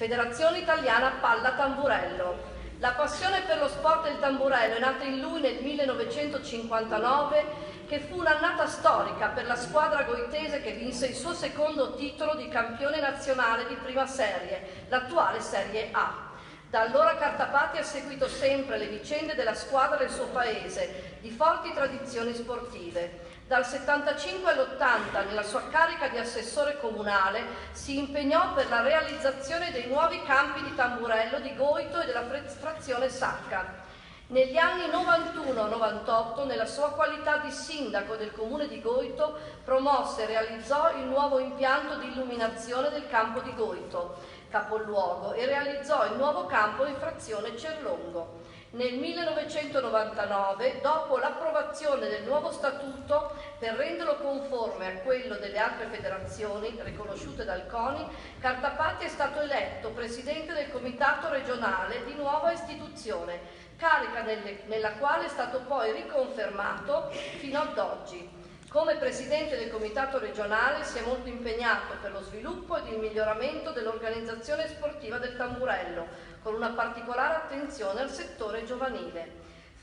Federazione Italiana Palla Tamburello. La passione per lo sport del tamburello è nata in lui nel 1959 che fu un'annata storica per la squadra goitese che vinse il suo secondo titolo di campione nazionale di prima serie, l'attuale Serie A. Da allora Cartapati ha seguito sempre le vicende della squadra del suo paese, di forti tradizioni sportive. Dal 75 all'80, nella sua carica di assessore comunale, si impegnò per la realizzazione dei nuovi campi di tamburello di Goito e della frazione Sacca. Negli anni 91-98, nella sua qualità di sindaco del comune di Goito, promosse e realizzò il nuovo impianto di illuminazione del campo di Goito, capoluogo, e realizzò il nuovo campo in frazione Cerlongo. Nel 1999, dopo l'approvazione del nuovo statuto per renderlo conforme a quello delle altre federazioni riconosciute dal CONI, Cartapati è stato eletto presidente del comitato regionale di nuova istituzione, carica nelle, nella quale è stato poi riconfermato fino ad oggi. Come Presidente del Comitato regionale si è molto impegnato per lo sviluppo ed il miglioramento dell'organizzazione sportiva del tamburello, con una particolare attenzione al settore giovanile.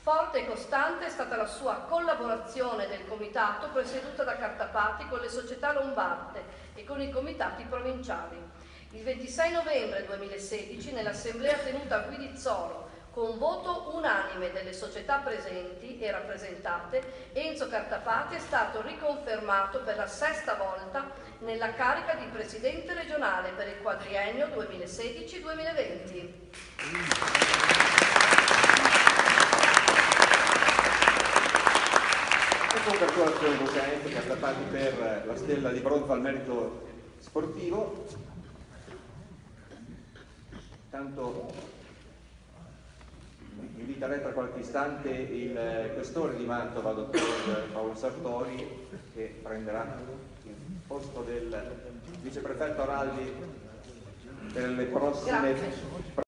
Forte e costante è stata la sua collaborazione del Comitato presieduta da Cartapati con le società lombarde e con i comitati provinciali. Il 26 novembre 2016, nell'assemblea tenuta a Guidizzolo, con voto unanime delle società presenti e rappresentate, Enzo Cartapati è stato riconfermato per la sesta volta nella carica di Presidente regionale per il quadriennio 2016-2020. Congratulazioni Luca Enzo Cartapati per la stella di bronzo al merito sportivo. Tanto inviterei tra qualche istante il questore di Mantova, dottor Paolo Sartori, che prenderà il posto del viceprefetto Araldi per le prossime